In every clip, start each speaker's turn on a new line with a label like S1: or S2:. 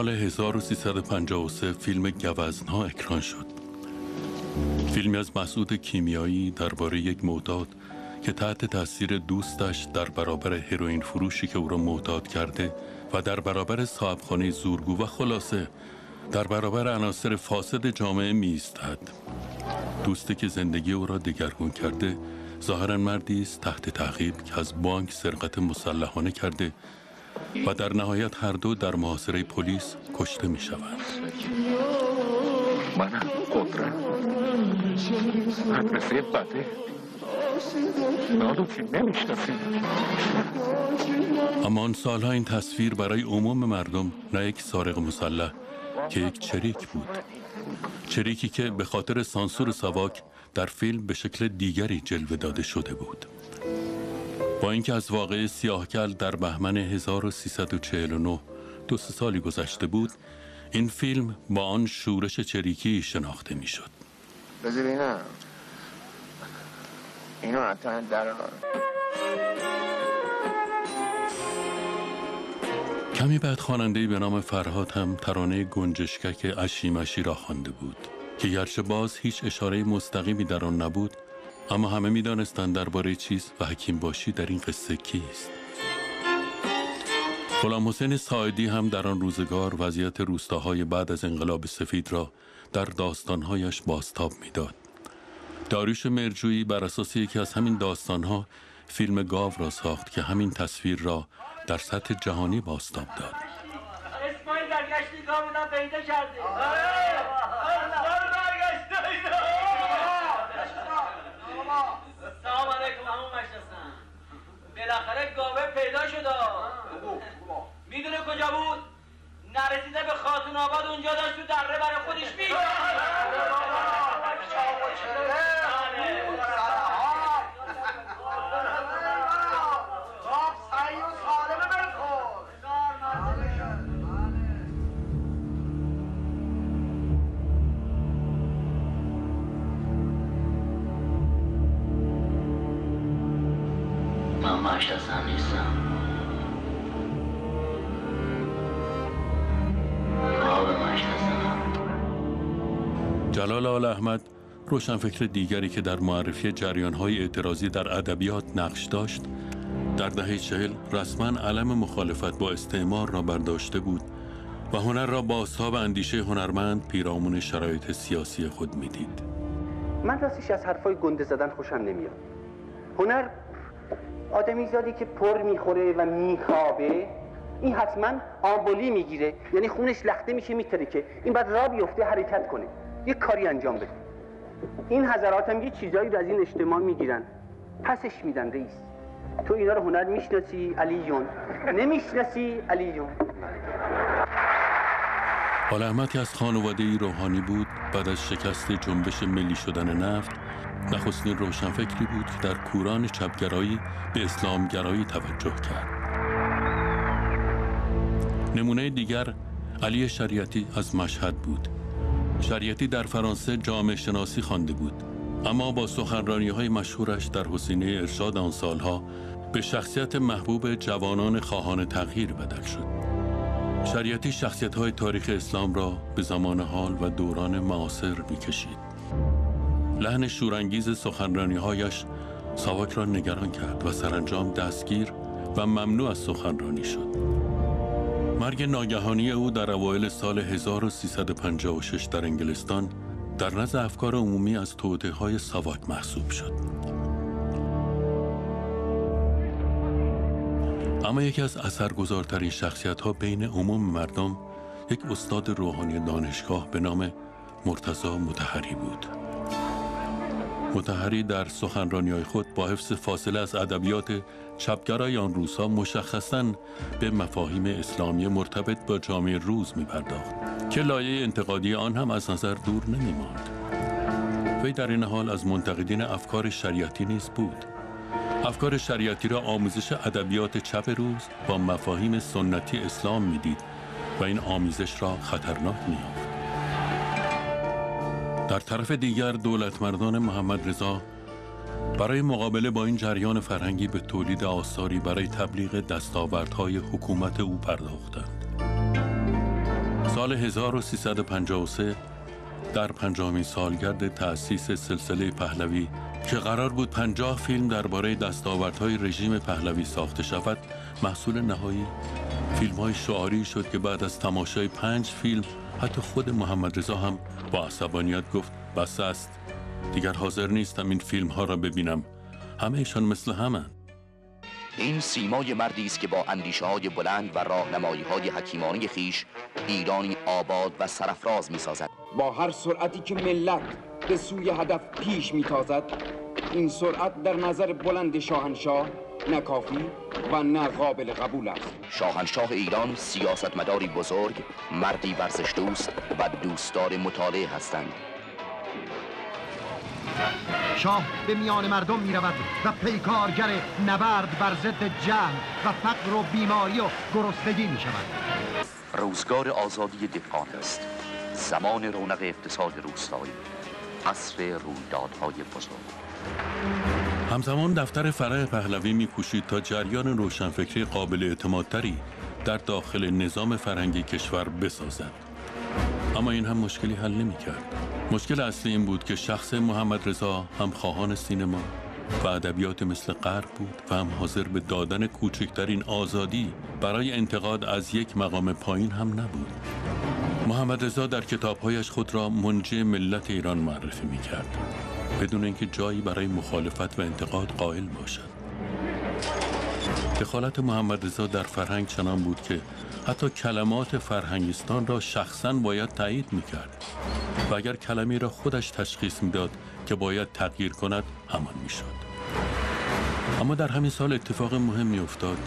S1: سال 1353 فیلم گوزنها اکران شد. فیلمی از مسعود کیمیایی درباره یک معتاد که تحت تاثیر دوستش در برابر هروئین فروشی که او را معتاد کرده و در برابر صاحبخانه زورگو و خلاصه در برابر عناصر فاسد جامعه میستد دوستی که زندگی او را دگرگون کرده ظاهرا مردی است تحت تعقیب که از بانک سرقت مسلحانه کرده و در نهایت هر دو در محاصره پلیس کشته می شوند.
S2: منم قدرت. مدرسه بده.
S1: اما آن سالها این تصویر برای عموم مردم نه یک سارق مسلح که یک چریک بود. چریکی که به خاطر سانسور سواک در فیلم به شکل دیگری جلوه داده شده بود. با اینکه از واقع سیاهکل در بهمن 1349 دو سه سالی گذشته بود این فیلم با آن شورش چریکی شناخته می‌شد.
S3: بذار اینو حتما در
S1: کمی بعد خواننده به نام فرهاد هم ترانه گنجشکک اشیمشی را خوانده بود که گرچه باز هیچ اشاره مستقیمی در آن نبود اما همه می‌دانستند درباره چیز و حکیم باشی در این قصه کیست غلام حسین ساعدی هم در آن روزگار وضعیت روستاهای بعد از انقلاب سفید را در داستانهایش باستاب می‌داد. داریوش مرجویی بر اساس یکی از همین داستانها فیلم گاو را ساخت که همین تصویر را در سطح جهانی باستاب داد.
S4: اسماعیل برگشتی گاو پیدا کردی بالاخره گاوه پیدا شد. می‌دونه کجا بود؟ نرسیده به خاتون آباد اونجا داشت تو دره برای خودش می
S5: من مشتاسم نیستم
S1: جلال آل احمد روشنفکر دیگری که در معرفی جریانهای اعتراضی در ادبیات نقش داشت در دهه چهل رسما علم مخالفت با استعمار را برداشته بود و هنر را با اصحاب اندیشه هنرمند پیرامون شرایط سیاسی خود می‌دید.
S6: من راستش از حرفای گنده زدن خوشم نمیاد. هنر آدمی زادی که پر می‌خوره و میخوابه این حتما آمبولی می‌گیره. یعنی خونش لخته میشه میترکه این بعد را بیفته حرکت کنه. یه کاری انجام بده. این حضرات هم یه چیزایی رو از این اجتماع می‌گیرن. پسش میدن رئیس. تو اینا رو هنر می‌شناسی علی جون نمی‌شناسی علی جون
S1: آل احمد که از خانواده روحانی بود بعد از شکست جنبش ملی شدن نفت نخستین روشنفکری بود که در کوران چپگرایی به اسلامگرایی توجه کرد. نمونه دیگر علی شریعتی از مشهد بود. شریعتی در فرانسه جامعه شناسی خوانده بود. اما با سخنرانی های مشهورش در حسینه ارشاد آن سالها به شخصیت محبوب جوانان خواهان تغییر بدل شد. شریعتی شخصیت های تاریخ اسلام را به زمان حال و دوران معاصر می کشید. لحن شورانگیز سخنرانی هایش ساواک را نگران کرد و سرانجام دستگیر و ممنوع از سخنرانی شد. مرگ ناگهانی او در اوایل سال 1356 در انگلستان در نزد افکار عمومی از توده های ساواک محسوب شد. اما یکی از اثرگذارترین شخصیت ها بین عموم مردم یک استاد روحانی دانشگاه به نام مرتضا متحری بود. متحری در سخنرانی های خود با حفظ فاصله از ادبیات چپگرای آن روزها مشخصاً به مفاهیم اسلامی مرتبط با جامعه روز می پرداخت که لایه انتقادی آن هم از نظر دور نمی ماند. وی در این حال از منتقدین افکار شریعتی نیز بود افکار شریعتی را آموزش ادبیات چپ روز با مفاهیم سنتی اسلام می‌دید و این آمیزش را خطرناک می‌یافت. در طرف دیگر دولتمردان محمد رضا برای مقابله با این جریان فرهنگی به تولید آثاری برای تبلیغ دستاوردهای حکومت او پرداختند. سال 1353 در پنجمین سالگرد تأسیس سلسله پهلوی که قرار بود پنجاه فیلم درباره دستاوردهای رژیم پهلوی ساخته شود محصول نهایی فیلم های شعاری شد که بعد از تماشای پنج فیلم حتی خود محمد رضا هم با عصبانیت گفت بس است. دیگر حاضر نیستم این فیلم ها را ببینم. همهشان مثل همند.
S7: این سیمای مردی است که با اندیشه های بلند و راهنمایی های حکیمانه خیش ایرانی آباد و سرفراز می سازد
S8: با هر سرعتی که ملت به سوی هدف پیش میتازد این سرعت در نظر بلند شاهنشاه نه کافی و نه قابل قبول است.
S7: شاهنشاه ایران سیاستمداری بزرگ مردی ورزش دوست و دوستدار مطالعه هستند.
S9: شاه به میان مردم می رود و پیکارگر نبرد بر ضد جهل و فقر و بیماری و گرسنگی می شود
S7: روزگار آزادی دهقان است. زمان رونق اقتصاد روستایی عصر رویدادهای بزرگ.
S1: همزمان دفتر فرع پهلوی میکوشید تا جریان روشنفکری قابل اعتمادتری در داخل نظام فرهنگی کشور بسازد. اما این هم مشکلی حل نمی‌کرد. مشکل اصلی این بود که شخص محمد رضا هم خواهان سینما و ادبیات مثل غرب بود و هم حاضر به دادن کوچکترین آزادی برای انتقاد از یک مقام پایین هم نبود. محمد رضا در کتابهایش خود را منجی ملت ایران معرفی می کرد بدون اینکه جایی برای مخالفت و انتقاد قائل باشد. دخالت محمد رضا در فرهنگ چنان بود که حتی کلمات فرهنگستان را شخصا باید تایید می کرد و اگر کلمی را خودش تشخیص می‌داد که باید تغییر کند همان می‌شد. اما در همین سال اتفاق مهمی افتاد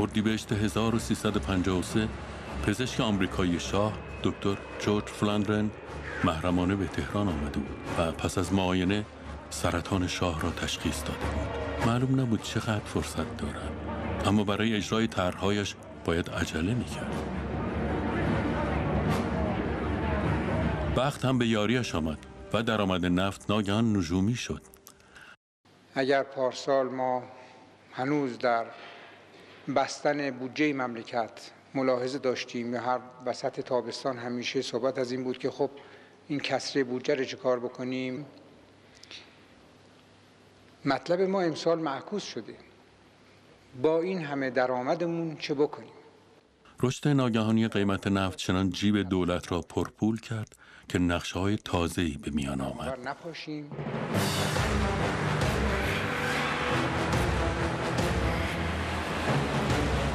S1: اردیبهشت 1353 پزشک آمریکایی شاه دکتر جورج فلاندرن محرمانه به تهران آمده بود و پس از معاینه سرطان شاه را تشخیص داده بود. معلوم نبود چقدر فرصت دارد اما برای اجرای طرحهایش باید عجله می‌کرد. بخت هم به یاریش آمد و درآمد نفت ناگهان نجومی شد.
S10: اگر پارسال ما هنوز در بستن بودجه مملکت ملاحظه داشتیم یا هر وسط تابستان همیشه صحبت از این بود که خب این کسره بودجه رو چه کار بکنیم؟ مطلب ما امسال معکوس شده. با این همه درآمدمون چه بکنیم؟
S1: رشد ناگهانی قیمت نفت چنان جیب دولت را پرپول کرد که نقشه های تازه‌ای به میان آمد.
S10: نپاشیم.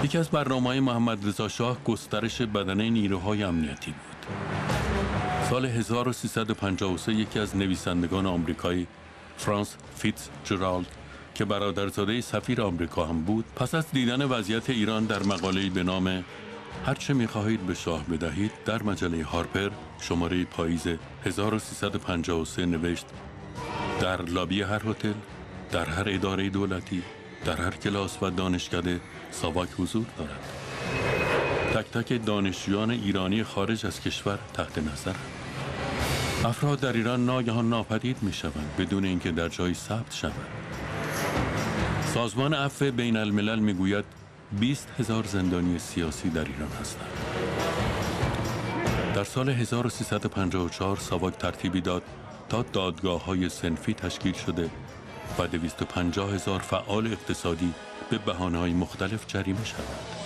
S1: یکی از برنامه محمد رضا شاه گسترش بدنه نیروهای امنیتی بود. سال 1353 یکی از نویسندگان آمریکایی فرانس فیتز جرالد که برادرزاده سفیر آمریکا هم بود پس از دیدن وضعیت ایران در مقاله‌ای به نام هر چه می‌خواهید به شاه بدهید در مجله هارپر شماره پاییز 1353 نوشت در لابی هر هتل در هر اداره دولتی در هر کلاس و دانشکده ساواک حضور دارد. تک تک دانشجویان ایرانی خارج از کشور تحت نظر افراد در ایران ناگهان ناپدید می شوند بدون اینکه در جایی ثبت شوند سازمان عفو بین الملل می گوید 20 هزار زندانی سیاسی در ایران هستند. در سال 1354 ساواک ترتیبی داد تا دادگاه های سنفی تشکیل شده و 250 هزار فعال اقتصادی به بحانه مختلف جریمه شوند.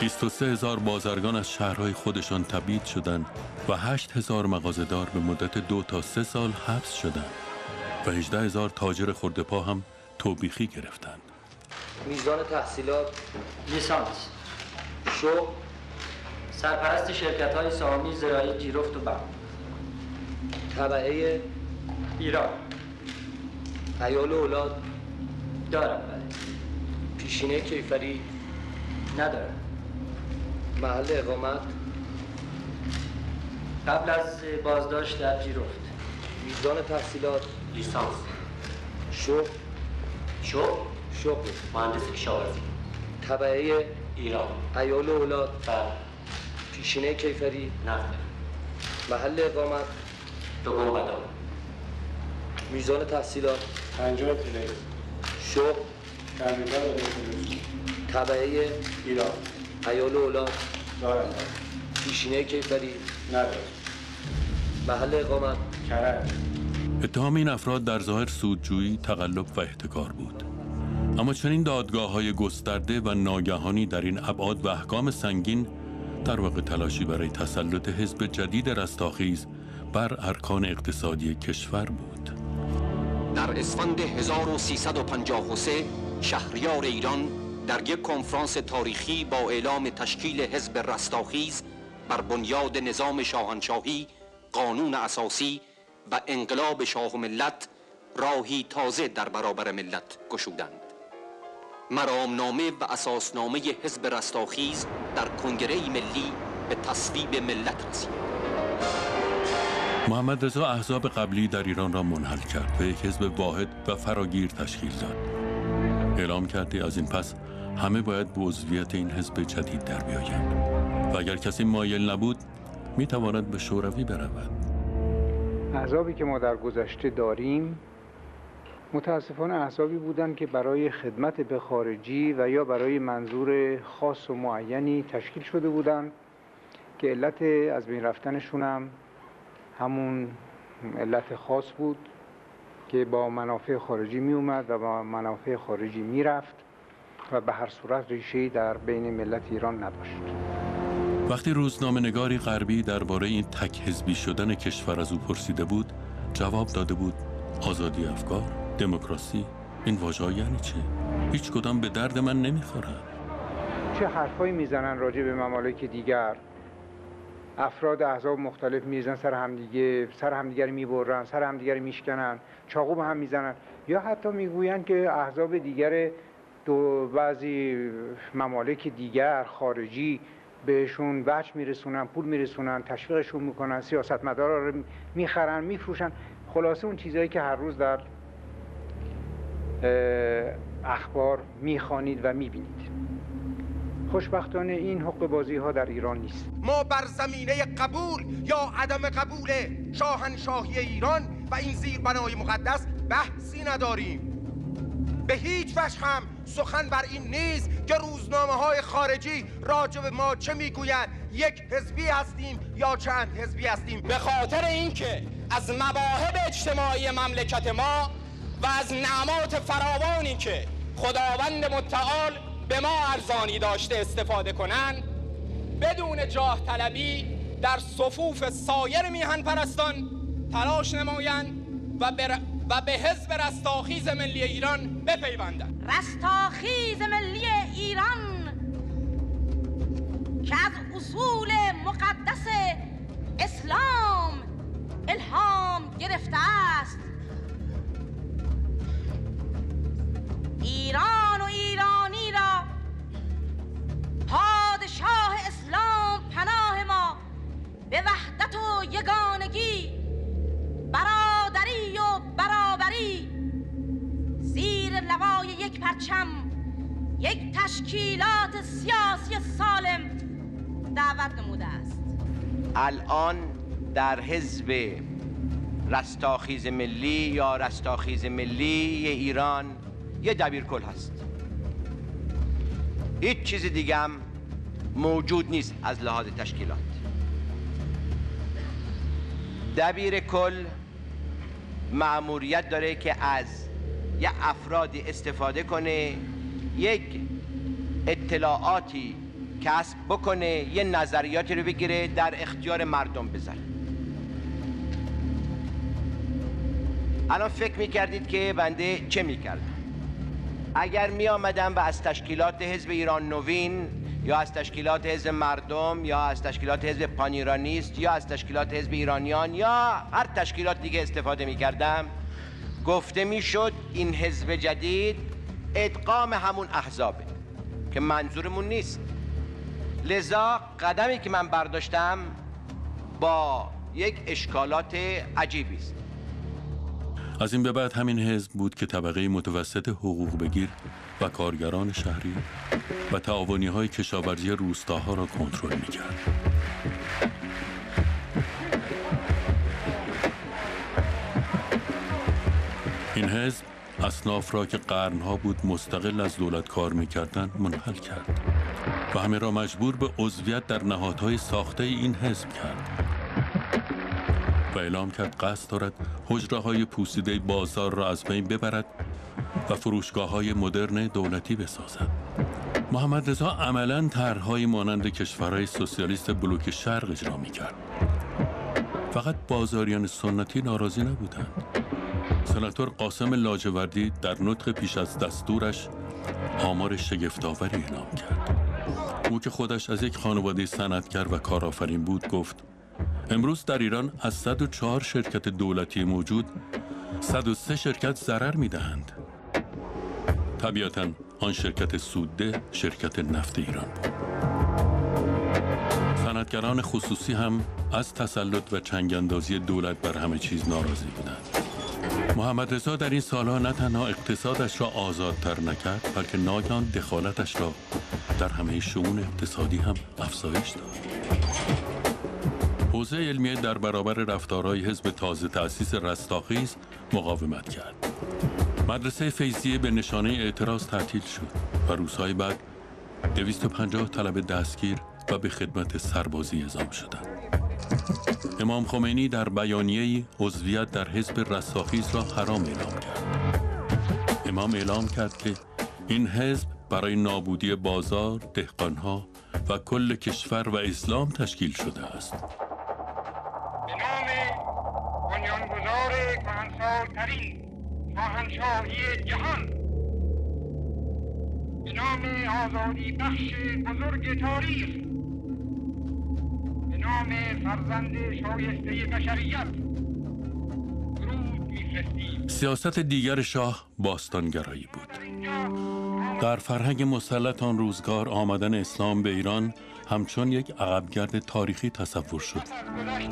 S1: 23 هزار بازرگان از شهرهای خودشان تبعید شدند و 8 هزار مغازه‌دار به مدت دو تا سه سال حبس شدند و 18 هزار تاجر خردپا هم توبیخی گرفتند.
S11: میزان تحصیلات
S4: لیسانس
S11: شغل
S4: سرپرست شرکت های سهامی زراعی جیرفت و بم.
S11: طبعه
S4: ایران.
S11: عیال و اولاد.
S4: دارم بله.
S11: پیشینه کیفری؟
S4: ندارم.
S11: محل اقامت
S4: قبل از بازداشت در جیرفت.
S11: میزان تحصیلات.
S4: لیسانس.
S11: شغل.
S4: شغل؟
S11: شغل.
S4: مهندس کشاورزی.
S11: طبعه
S4: ایران.
S11: عیال و اولاد.
S4: بله.
S11: پیشینه کیفری.
S4: نفت.
S11: محل اقامت.
S4: دوم قدم
S11: میزان تحصیلات.
S2: پنجاه پلی
S11: شغل.
S2: تقریبا
S11: طبعه
S2: ایران.
S11: عیال و اولاد. پیشینه کیفری. محل اقامت.
S1: اتهام این افراد در ظاهر سودجویی، تقلب و احتکار بود. اما چنین دادگاه های گسترده و ناگهانی در این ابعاد و احکام سنگین در واقع تلاشی برای تسلط حزب جدید رستاخیز بر ارکان اقتصادی کشور بود.
S12: در اسفند 1353 شهریار ایران در یک کنفرانس تاریخی با اعلام تشکیل حزب رستاخیز بر بنیاد نظام شاهنشاهی، قانون اساسی و انقلاب شاه و ملت راهی تازه در برابر ملت گشودند. مرامنامه و اساسنامه حزب رستاخیز در کنگره ملی به تصویب ملت رسید.
S1: محمد رضا احزاب قبلی در ایران را منحل کرد و یک حزب واحد و فراگیر تشکیل داد. اعلام کرده از این پس همه باید به عضویت این حزب جدید در بیایند و اگر کسی مایل نبود می تواند به شوروی برود.
S10: احزابی که ما در گذشته داریم متاسفانه احزابی بودند که برای خدمت به خارجی و یا برای منظور خاص و معینی تشکیل شده بودند که علت از بین رفتنشون هم همون علت خاص بود که با منافع خارجی می اومد و با منافع خارجی می رفت و به هر صورت ریشه در بین ملت ایران نداشت
S1: وقتی روزنامه نگاری غربی درباره این تک حزبی شدن کشور از او پرسیده بود جواب داده بود آزادی افکار دموکراسی این واژه یعنی چه؟ هیچ کدام به درد من نمی‌خورن
S10: چه حرفایی می‌زنن راجع به ممالک دیگر؟ افراد احزاب مختلف می‌زنن سر همدیگه سر همدیگر می‌برن سر همدیگر میشکنن چاقو به هم می‌زنن. یا حتی می‌گویند که احزاب دیگر دو بعضی ممالک دیگر خارجی بهشون وجه میرسونن پول میرسونن تشویقشون می‌کنن سیاستمدارا رو می‌خرن میفروشن. خلاصه اون چیزهایی که هر روز در اخبار می‌خوانید و می‌بینید. خوشبختانه این حق بازی ها در ایران نیست.
S13: ما بر زمینه قبول یا عدم قبول شاهنشاهی ایران و این زیربنای مقدس بحثی نداریم. به هیچ وجه هم سخن بر این نیست که روزنامه های خارجی راجع به ما چه می‌گوید یک حزبی هستیم یا چند حزبی هستیم.
S14: به خاطر اینکه از مواهب اجتماعی مملکت ما و از نعمات فراوانی که خداوند متعال به ما ارزانی داشته استفاده کنند بدون جاه طلبی در صفوف سایر میهن پرستان تلاش نمایند و, بر... و به حزب رستاخیز ملی ایران بپیوندند.
S15: رستاخیز ملی ایران که از اصول مقدس اسلام الهام گرفته است. ایران پادشاه اسلام پناه ما به وحدت و یگانگی برادری و برابری. زیر لوای یک پرچم یک تشکیلات سیاسی سالم دعوت نموده است.
S16: الان در حزب رستاخیز ملی یا رستاخیز ملی ایران یه دبیر کل هست. هیچ چیز دیگه موجود نیست از لحاظ تشکیلات. دبیر کل معموریت داره که از یه افرادی استفاده کنه یک اطلاعاتی کسب بکنه یه نظریاتی رو بگیره در اختیار مردم بذاره. الان فکر می‌کردید که بنده چه می‌کردم؟ اگر می آمدم و از تشکیلات حزب ایران نوین یا از تشکیلات حزب مردم یا از تشکیلات حزب پانیرانیست یا از تشکیلات حزب ایرانیان یا هر تشکیلات دیگه استفاده می کردم گفته می شد این حزب جدید ادغام همون احزابه که منظورمون نیست. لذا قدمی که من برداشتم با یک اشکالات عجیبی است.
S1: از این به بعد همین حزب بود که طبقه متوسط حقوق بگیر و کارگران شهری و تعاونی های کشاورزی روستاها را کنترل می کرد. این حزب اصناف را که قرنها بود مستقل از دولت کار می‌کردند منحل کرد و همه را مجبور به عضویت در نهادهای ساخته این حزب کرد اعلام کرد قصد دارد حجره های پوسیده بازار را از بین ببرد و فروشگاه های مدرن دولتی بسازد محمد رضا عملا طرحهای مانند کشورهای سوسیالیست بلوک شرق اجرا می کرد. فقط بازاریان سنتی ناراضی نبودند. سناتور قاسم لاجوردی در نطق پیش از دستورش آمار شگفتآوری اعلام کرد. او که خودش از یک خانواده صنعتگر و کارآفرین بود گفت امروز در ایران از 104 شرکت دولتی موجود 103 شرکت ضرر می دهند. طبیعتا آن شرکت سودده شرکت نفت ایران بود. صنعتگران خصوصی هم از تسلط و چنگاندازی دولت بر همه چیز ناراضی بودند. محمد رضا در این سالها نه تنها اقتصادش را آزادتر نکرد بلکه ناگهان دخالتش را در همه شئون اقتصادی هم افزایش داد. حوزه علمیه در برابر رفتارهای حزب تازه تأسیس رستاخیز مقاومت کرد. مدرسه فیضیه به نشانه اعتراض تعطیل شد و روزهای بعد 250 طلب دستگیر و به خدمت سربازی اعزام شدند. امام خمینی در بیانیه عضویت در حزب رستاخیز را حرام اعلام کرد. امام اعلام کرد که این حزب برای نابودی بازار، دهقانها و کل کشور و اسلام تشکیل شده است.
S17: کهنسالترین شاهنشاهی جهان. به نام آزادی بخش بزرگ تاریخ. به نام فرزند شایسته بشریت. درود میفرستیم.
S1: سیاست دیگر شاه باستانگرایی بود. در فرهنگ مسلط آن روزگار آمدن اسلام به ایران همچون یک عقبگرد تاریخی تصور شد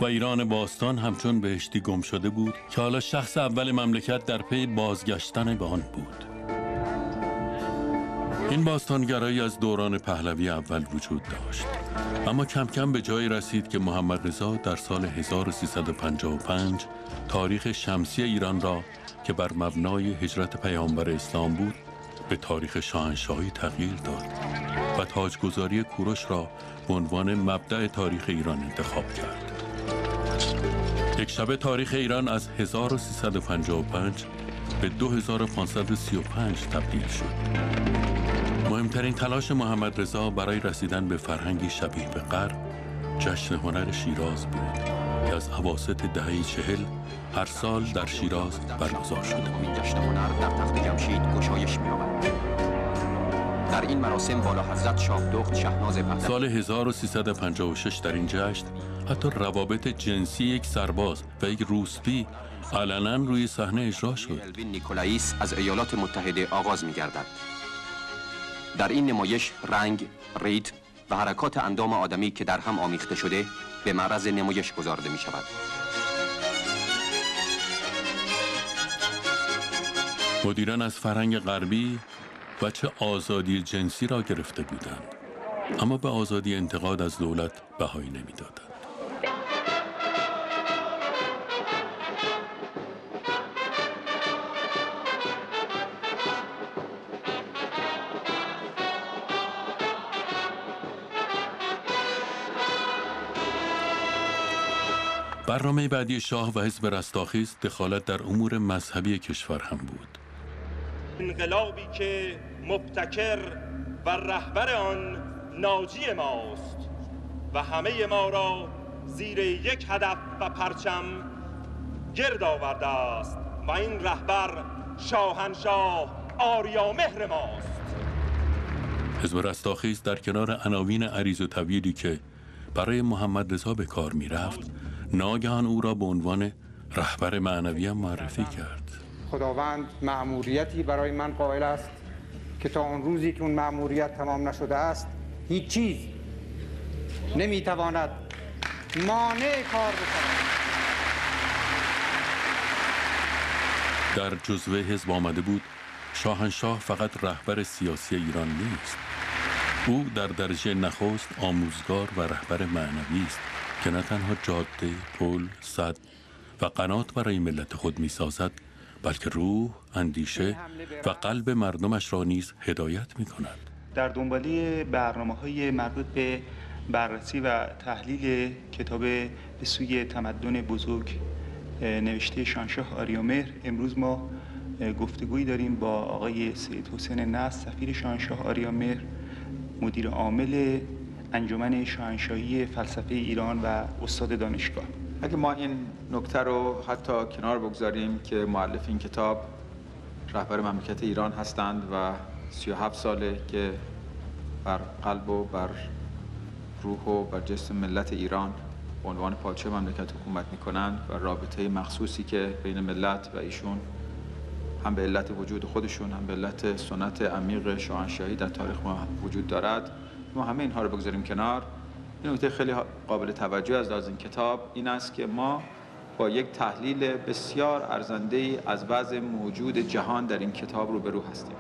S1: و ایران باستان همچون بهشتی گم شده بود که حالا شخص اول مملکت در پی بازگشتن به آن بود. این باستانگرایی از دوران پهلوی اول وجود داشت. اما کم کم به جایی رسید که محمد رضا در سال 1355 تاریخ شمسی ایران را که بر مبنای هجرت پیامبر اسلام بود به تاریخ شاهنشاهی تغییر داد و تاجگذاری کوروش را به عنوان مبدع تاریخ ایران انتخاب کرد. یک شب تاریخ ایران از 1355 به 2535 تبدیل شد. مهمترین تلاش محمد رضا برای رسیدن به فرهنگی شبیه به غرب جشن هنر شیراز بود که از حواست دهه چهل هر سال در شیراز برگزار شده بود.
S12: جشن هنر در تخت جمشید گشایش می‌یابد. در این مراسم والا حضرت شاه دخت شهناز پهلوی
S1: سال 1356 در این جشن حتی روابط جنسی یک سرباز و یک روسپی علنا روی صحنه اجرا شد.
S12: الوین از ایالات متحده آغاز می‌گردد. در این نمایش رنگ، ریتم و حرکات اندام آدمی که در هم آمیخته شده به معرض نمایش گذارده می شود.
S1: مدیران از فرهنگ غربی و چه آزادی جنسی را گرفته بودند اما به آزادی انتقاد از دولت بهایی نمی‌دادند. برنامه بعدی شاه و حزب رستاخیز دخالت در امور مذهبی کشور هم بود.
S18: انقلابی که مبتکر و رهبر آن ناجی ماست و همه ما را زیر یک هدف و پرچم گرد آورده است و این رهبر شاهنشاه آریامهر ماست
S1: حزب رستاخیز در کنار عناوین عریض و طویلی که برای محمد رضا به کار می رفت ناگهان او را به عنوان رهبر معنوی معرفی کرد.
S10: خداوند مأموریتی برای من قائل است که تا اون روزی که اون مأموریت تمام نشده است هیچ چیز نمی‌تواند مانع کار بکند.
S1: در جزوه حزب آمده بود شاهنشاه فقط رهبر سیاسی ایران نیست. او در درجه نخست آموزگار و رهبر معنوی است. که نه تنها جاده، پل، صد و قنات برای ملت خود می سازد بلکه روح، اندیشه و قلب مردمش را نیز هدایت می کند.
S19: در دنباله برنامه های مربوط به بررسی و تحلیل کتاب به سوی تمدن بزرگ نوشته شانشاه آریامهر امروز ما گفتگویی داریم با آقای سید حسین نصر سفیر شاهنشاه آریامهر مدیر عامل انجمن شاهنشاهی فلسفه ایران و استاد دانشگاه.
S20: اگه ما این نکته رو حتی کنار بگذاریم که معلف این کتاب رهبر مملکت ایران هستند و 37 ساله که بر قلب و بر روح و بر جسم ملت ایران به عنوان پادشاه مملکت حکومت می‌کنند و رابطه مخصوصی که بین ملت و ایشون هم به علت وجود خودشون هم به علت سنت عمیق شاهنشاهی در تاریخ ما وجود دارد. ما همه اینها رو بگذاریم کنار. این نکته خیلی قابل توجه از لحاظ این کتاب این است که ما با یک تحلیل بسیار ارزنده از وضع موجود جهان در این کتاب روبرو هستیم.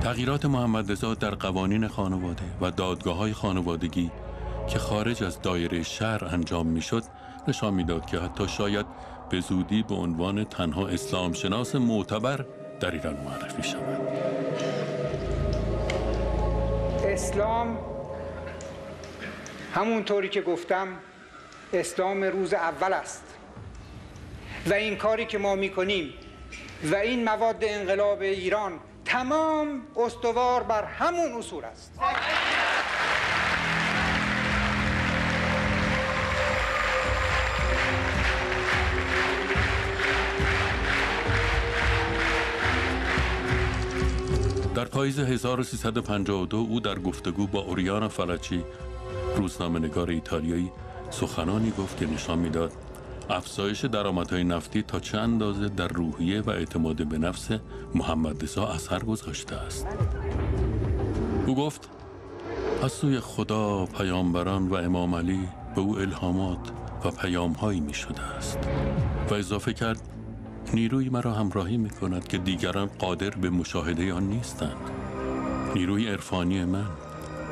S1: تغییرات محمد رضا در قوانین خانواده و دادگاه های خانوادگی که خارج از دایره شهر انجام می‌شد نشان می‌داد که حتی شاید به زودی به عنوان تنها اسلام شناس معتبر در ایران معرفی شود.
S10: اسلام همونطوری که گفتم اسلام روز اول است. و این کاری که ما می‌کنیم و این مواد انقلاب ایران تمام استوار بر همون اصول است.
S1: پاییز 1352 او در گفتگو با اوریانا فلچی روزنامه نگار ایتالیایی سخنانی گفت که نشان می‌داد افزایش درآمدهای نفتی تا چه اندازه در روحیه و اعتماد به نفس محمد رضا اثر گذاشته است. او گفت از سوی خدا پیامبران و امام علی به او الهامات و پیامهایی می است و اضافه کرد نیروی مرا همراهی می کند که دیگران قادر به مشاهده آن نیستند. نیروی عرفانی من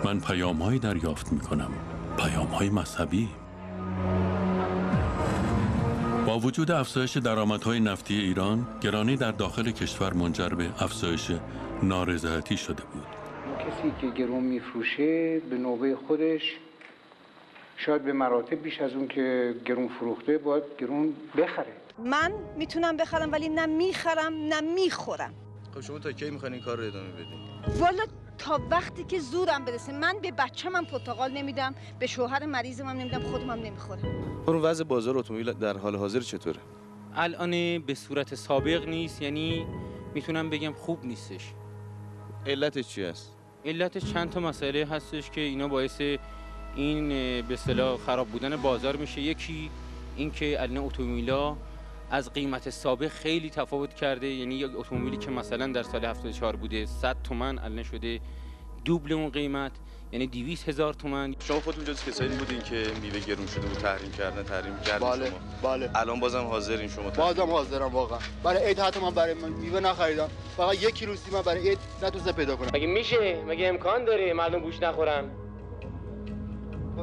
S1: من پیامهایی دریافت می کنم پیامهای مذهبی. با وجود افزایش درآمدهای نفتی ایران گرانی در داخل کشور منجر به افزایش نارضایتی شده بود.
S10: کسی که گرون میفروشه به نوبه خودش شاید به مراتب بیش از اون که گرون فروخته باید گرون بخره.
S21: من می‌تونم بخرم ولی نه می‌خرم نه می‌خورم.
S22: خب شما تا کی می‌خواین این کار رو ادامه بدین؟
S21: والا تا وقتی که زورم برسه من به بچه من پرتقال نمیدم به شوهر مریضم هم نمیدم خودم هم نمی‌خورم
S22: اون وضع بازار اتومبیل در حال حاضر چطوره؟
S23: الان به صورت سابق نیست یعنی می‌تونم بگم خوب نیستش.
S22: علتش چی است
S23: علتش چند تا مسئله هستش که اینا باعث این به اصطلاح خراب بودن بازار میشه. یکی اینکه الان اتومبیلا از قیمت سابق خیلی تفاوت کرده. یعنی یک اتومبیلی که مثلا در سال 74 بوده 100 تومن الان شده دوبل اون قیمت. یعنی 200 هزار تومن.
S22: شما خودتون جز کسایی بودین که میوه گرون شده بود تحریم کردن تحریم کردین
S24: بله
S22: شما؟
S24: بله.
S22: الان بازم حاضرین شما
S24: بازم حاضرم واقعا. برای عید حتی من برای من میوه نخریدم. فقط یک کیلو سیب من برای عید نتونستم پیدا کنم.
S14: مگه میشه؟ مگه امکان داره مردم گوش نخورن؟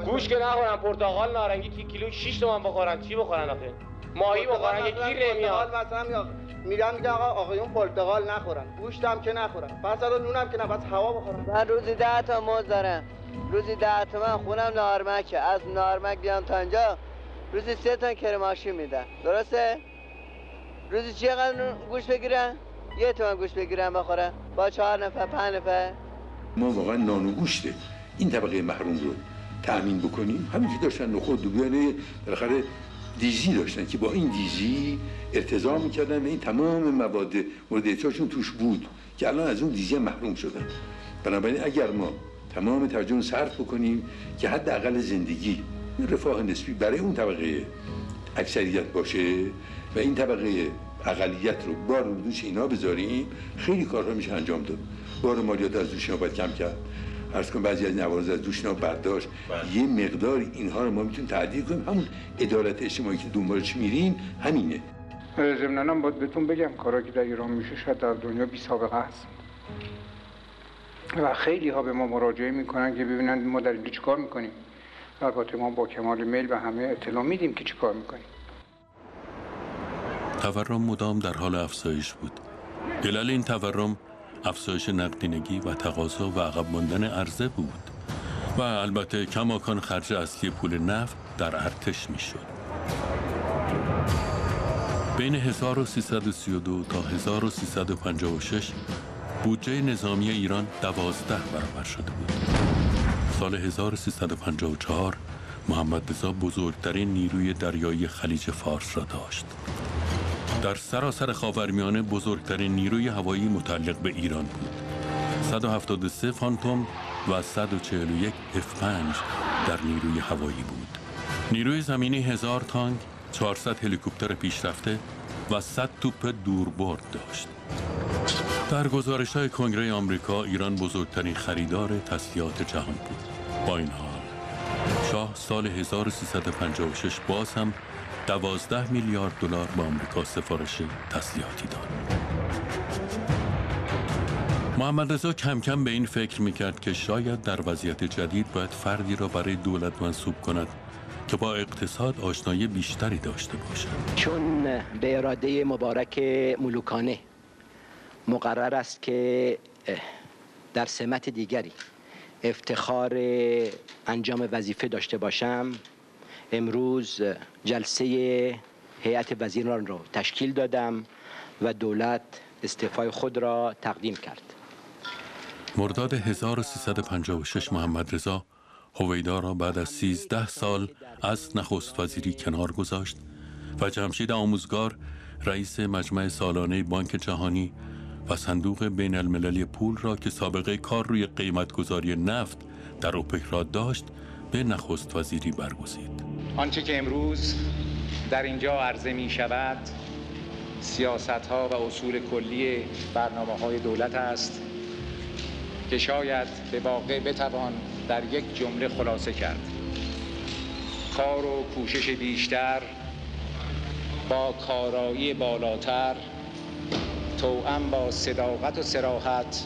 S14: گوش که نخورن پرتقال نارنگی کی کیلو 6 تومن بخورن. چی بخورن آخه؟ ماهی بخورن که گیر نمیاد
S24: مثلا میاد میرم میگه آقا آقایون پرتقال نخورن. گوشت هم که نخورن. پس الان نونم که نه هوا بخورن.
S25: من روزی ده تا موز دارم. روزی ده تومن خونم نارمکه. از نارمک بیام تا اینجا. روزی سه تن کرماشی میدن. درسته؟ روزی چقدر گوش بگیرن؟ یه تومن گوش بگیرن بخورن. با چهار نفر پنج نفر.
S26: ما واقعا نان و گوشته. این طبقه محروم رو تأمین بکنیم. همین که داشتن نخود دوبیانه بالاخره دیزی داشتن که با این دیزی ارتضا می‌کردن و این تمام مواد مورد احتیاجشون توش بود که الان از اون دیزی هم محروم شدن. بنابراین اگر ما تمام توجه صرف بکنیم که حداقل زندگی رفاه نسبی برای اون طبقه اکثریت باشه و این طبقه اقلیت رو بار رو دوش اینا بذاریم خیلی کارها میشه انجام داد. بار مالیات از دوش اینا باید کم کرد. عرض کنم بعضی از نوارز از دوش اینا برداشت. یه مقدار اینها رو ما می‌تونیم تعدیل کنیم. همون عدالت اجتماعی که دنبالش میریم همینه.
S10: ضمناً هم باید بهتون بگم کارا که در ایران میشه شاید در دنیا بی سابقه است. و خیلی ها به ما مراجعه می‌کنن که ببینن ما در اینجا چیکار می‌کنیم. البته ما با کمال میل و همه اطلاع میدیم که چیکار می‌کنیم.
S1: تورم مدام در حال افزایش بود. علل این تورم افزایش نقدینگی و تقاضا و عقب ماندن عرضه بود و البته کماکان خرج اصلی پول نفت در ارتش می‌شد. بین 1332 تا 1356 بودجه نظامی ایران دوازده برابر شده بود. سال 1354 محمد رضا بزرگترین نیروی دریایی خلیج فارس را داشت. در سراسر خاورمیانه بزرگترین نیروی هوایی متعلق به ایران بود. 173 فانتوم و 141 F5 در نیروی هوایی بود. نیروی زمینی هزار تانک، 400 هلیکوپتر پیشرفته و 100 توپ دوربرد داشت. در گزارش های کنگره آمریکا ایران بزرگترین خریدار تسلیحات جهان بود. با این حال شاه سال 1356 باز هم 12 میلیارد دلار به آمریکا سفارش تسلیحاتی داد. محمد رضا کم کم به این فکر می‌کرد که شاید در وضعیت جدید باید فردی را برای دولت منصوب کند که با اقتصاد آشنایی بیشتری داشته باشد
S27: چون به اراده مبارک ملوکانه مقرر است که در سمت دیگری افتخار انجام وظیفه داشته باشم امروز جلسه هیئت وزیران را تشکیل دادم و دولت استعفای خود را تقدیم کرد
S1: مرداد 1356 محمد رضا هویدا را بعد از 13 سال از نخست وزیری کنار گذاشت و جمشید آموزگار رئیس مجمع سالانه بانک جهانی و صندوق بین المللی پول را که سابقه کار روی قیمتگذاری نفت در اوپک را داشت به نخست وزیری برگزید.
S28: آنچه که امروز در اینجا عرضه می شود سیاست ها و اصول کلی برنامه های دولت است که شاید به واقع بتوان در یک جمله خلاصه کرد. کار و کوشش بیشتر با کارایی بالاتر توأم با صداقت و سراحت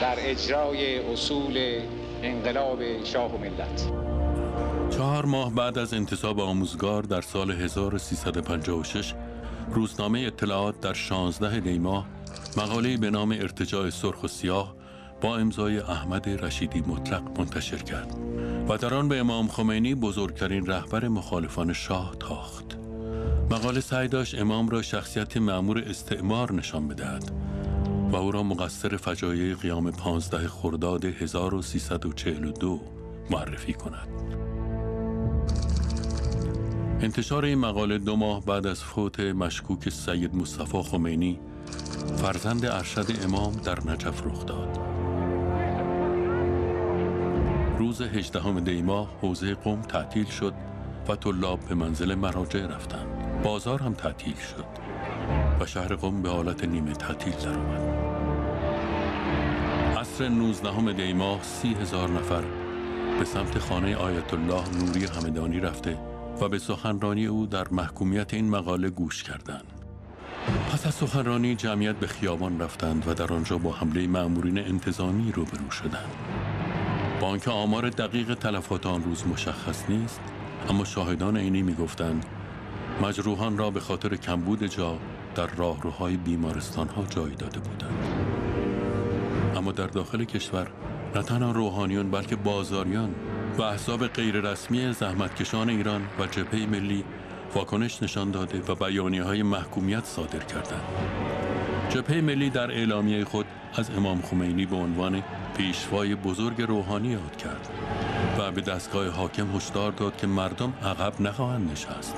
S28: در اجرای اصول انقلاب شاه و ملت.
S1: چهار ماه بعد از انتصاب آموزگار در سال 1356 روزنامه اطلاعات در 16 دیماه مقاله به نام ارتجاع سرخ و سیاه با امضای احمد رشیدی مطلق منتشر کرد و در آن به امام خمینی بزرگترین رهبر مخالفان شاه تاخت. مقاله سعی داشت امام را شخصیت معمور استعمار نشان بدهد و او را مقصر فجایع قیام 15 خرداد 1342 معرفی کند. انتشار این مقاله دو ماه بعد از فوت مشکوک سید مصطفی خمینی فرزند ارشد امام در نجف رخ داد. روز 18 دیما حوزه قم تعطیل شد و طلاب به منزل مراجع رفتند. بازار هم تعطیل شد و شهر قم به حالت نیمه تعطیل درآمد. عصر 19 دیما سی هزار نفر به سمت خانه آیت الله نوری همدانی رفته و به سخنرانی او در محکومیت این مقاله گوش کردند. پس از سخنرانی جمعیت به خیابان رفتند و در آنجا با حمله مأمورین انتظامی روبرو شدند. با آنکه آمار دقیق تلفات آن روز مشخص نیست، اما شاهدان عینی می‌گفتند مجروحان را به خاطر کمبود جا در راهروهای بیمارستان ها جای داده بودند. اما در داخل کشور نه تنها روحانیون بلکه بازاریان و احزاب غیررسمی زحمتکشان ایران و جبهه ملی واکنش نشان داده و بیانیه های محکومیت صادر کردند. جبهه ملی در اعلامیه خود از امام خمینی به عنوان پیشوای بزرگ روحانی یاد کرد و به دستگاه حاکم هشدار داد که مردم عقب نخواهند نشست.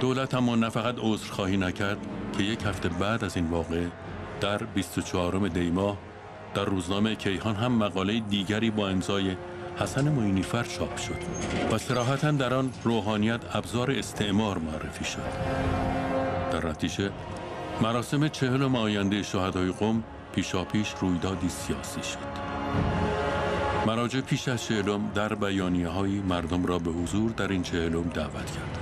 S1: دولت اما نه فقط عذرخواهی نکرد که یک هفته بعد از این واقعه در 24 دیما در روزنامه کیهان هم مقاله دیگری با امضای حسن معینیفر چاپ شد و سراحتا در آن روحانیت ابزار استعمار معرفی شد. در نتیجه مراسم چهل آینده شهدای قم پیشاپیش رویدادی سیاسی شد. مراجع پیش از چهلم در بیانیه های مردم را به حضور در این چهلم دعوت کرد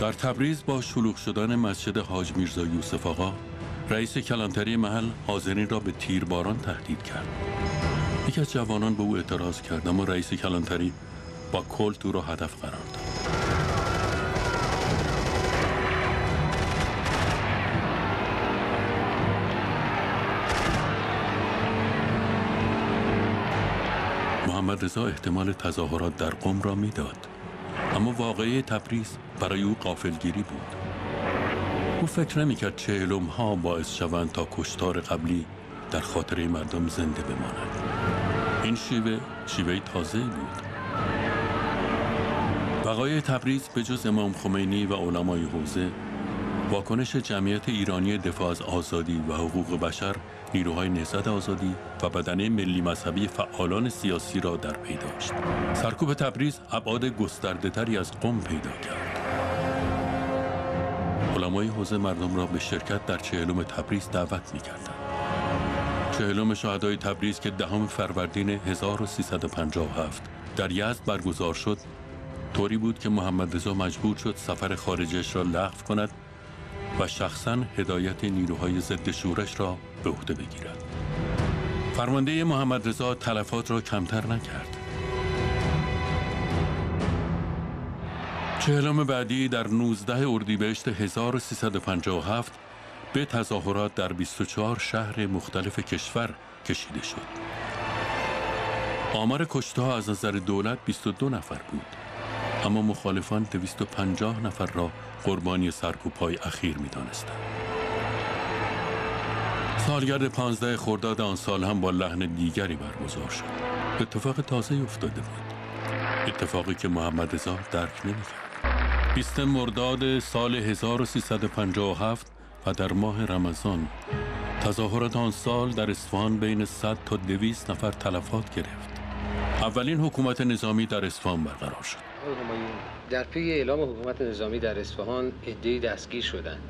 S1: در تبریز با شلوغ شدن مسجد حاج میرزا یوسف آقا رئیس کلانتری محل حاضرین را به تیرباران تهدید کرد. یکی از جوانان به او اعتراض کرد اما رئیس کلانتری با کلت او را هدف قرار داد. محمد رضا احتمال تظاهرات در قم را می‌داد اما واقعه تبریز برای او قافلگیری بود. او فکر نمی‌کرد چهلم ها باعث شوند تا کشتار قبلی در خاطره مردم زنده بماند. این شیوه شیوه تازه بود. بقای تبریز به جز امام خمینی و علمای حوزه واکنش جمعیت ایرانی دفاع از آزادی و حقوق بشر نیروهای نهضت آزادی و بدنه ملی مذهبی فعالان سیاسی را در پی داشت. سرکوب تبریز ابعاد گسترده تری از قم پیدا کرد. علمای حوزه مردم را به شرکت در چهلم تبریز دعوت می کردن. چهلم شهدای تبریز که دهم فروردین 1357 در یزد برگزار شد طوری بود که محمد رضا مجبور شد سفر خارجش را لغو کند و شخصا هدایت نیروهای ضد شورش را به عهده بگیرد فرمانده محمد رضا تلفات را کمتر نکرد چهلم بعدی در 19 اردیبهشت 1357 به تظاهرات در 24 شهر مختلف کشور کشیده شد. آمار کشتها از نظر دولت 22 نفر بود. اما مخالفان 250 نفر را قربانی سرکوب‌های اخیر می‌دانستند. سالگرد 15 خرداد آن سال هم با لحن دیگری برگزار شد. اتفاق تازه افتاده بود. اتفاقی که محمد رضا درک نمی‌کرد. 20 مرداد سال 1357 و در ماه رمضان تظاهرات آن سال در اصفهان بین 100 تا 200 نفر تلفات گرفت. اولین حکومت نظامی در اصفهان برقرار شد.
S29: در پی اعلام حکومت نظامی در اصفهان عدهای دستگیر شدند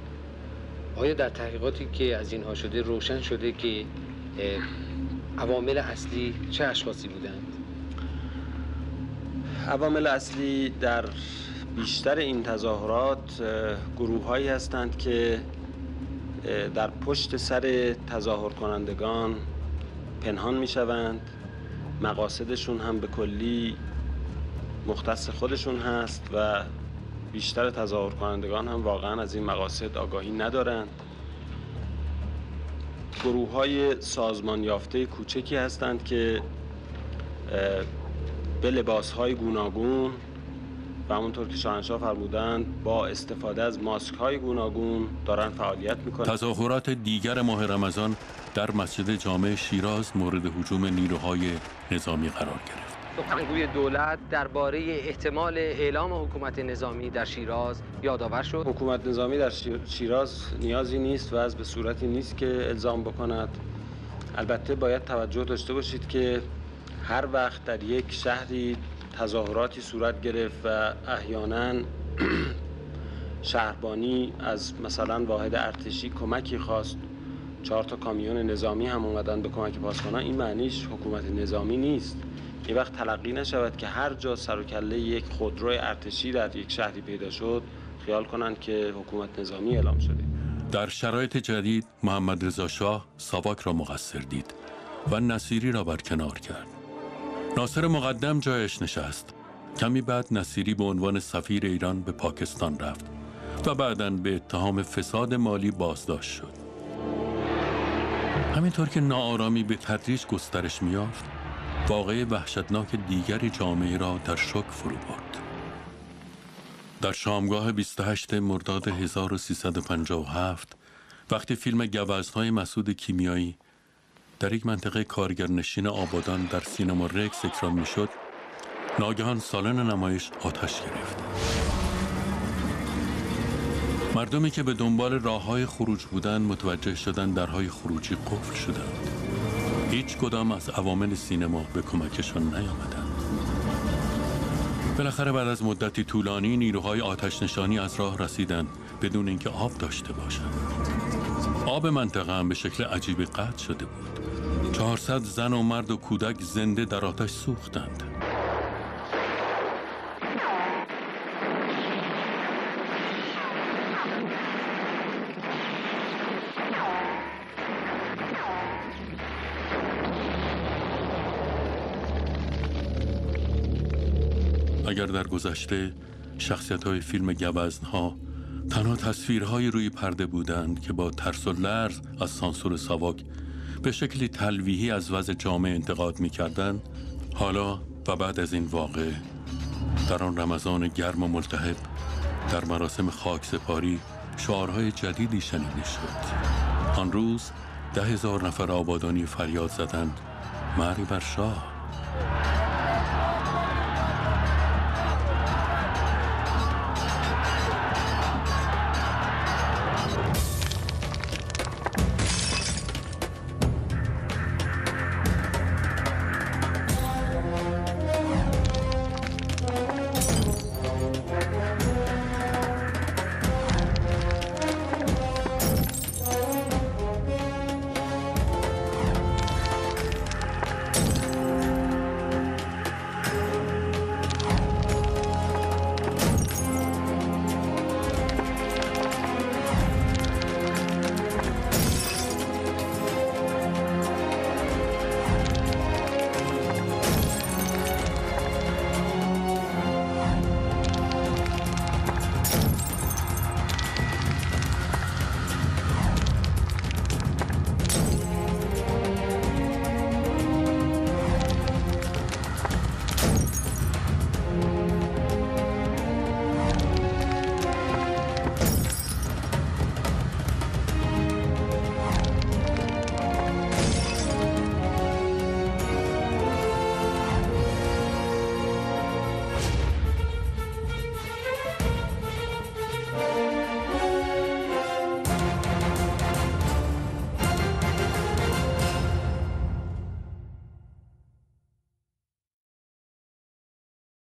S29: آیا در تحقیقاتی که از اینها شده روشن شده که عوامل اصلی چه اشخاصی بودند
S22: عوامل اصلی در بیشتر این تظاهرات گروه هایی هستند که در پشت سر تظاهر کنندگان پنهان می شوند مقاصدشون هم به کلی مختص خودشون هست و بیشتر تظاهر کنندگان هم واقعا از این مقاصد آگاهی ندارند. گروه های سازمان یافته کوچکی هستند که به لباس های گوناگون و همونطور که شاهنشاه فرمودند با استفاده از ماسک های گوناگون دارن فعالیت می‌کنند
S1: تظاهرات دیگر ماه رمضان در مسجد جامع شیراز مورد حجوم نیروهای نظامی قرار گرفت.
S29: سخنگوی دولت درباره احتمال اعلام حکومت نظامی در شیراز یادآور شد.
S22: حکومت نظامی در شیراز نیازی نیست و از به صورتی نیست که الزام بکند. البته باید توجه داشته باشید که هر وقت در یک شهری تظاهراتی صورت گرفت و احیانا شهربانی از مثلا واحد ارتشی کمکی خواست چهار تا کامیون نظامی هم اومدن به کمک پاسبانان این معنیش حکومت نظامی نیست. یه وقت تلقی نشود که هر جا سر و کله یک خودروی ارتشی در یک شهری پیدا شد خیال کنند که حکومت نظامی اعلام شده.
S1: در شرایط جدید محمد رضا شاه ساواک را مقصر دید و نصیری را برکنار کرد. ناصر مقدم جایش نشست کمی بعد نصیری به عنوان سفیر ایران به پاکستان رفت و بعدا به اتهام فساد مالی بازداشت شد همینطور که ناآرامی به تدریج گسترش میافت واقعه وحشتناک دیگری جامعه را در شک فرو برد. در شامگاه 28 مرداد 1357 وقتی فیلم گوزنهای مسعود کیمیایی در یک منطقه کارگرنشین آبادان در سینما رکس اکرام می‌شد ناگهان سالن نمایش آتش گرفت. مردمی که به دنبال راه های خروج بودند متوجه شدند درهای خروجی قفل شدند. هیچ کدام از عوامل سینما به کمکشان نیامدند. بالاخره بعد از مدتی طولانی نیروهای آتش نشانی از راه رسیدند بدون اینکه آب داشته باشند. آب منطقه هم به شکل عجیبی قطع شده بود. 400 زن و مرد و کودک زنده در آتش سوختند. اگر در گذشته شخصیت های فیلم گوزن ها تنها تصویرهایی روی پرده بودند که با ترس و لرز از سانسور ساواک به شکلی تلویحی از وضع جامعه انتقاد می کردن، حالا و بعد از این واقع در آن رمضان گرم و ملتهب در مراسم خاک سپاری شعارهای جدیدی شنیده شد. آن روز ده هزار نفر آبادانی فریاد زدند. مری بر شاه.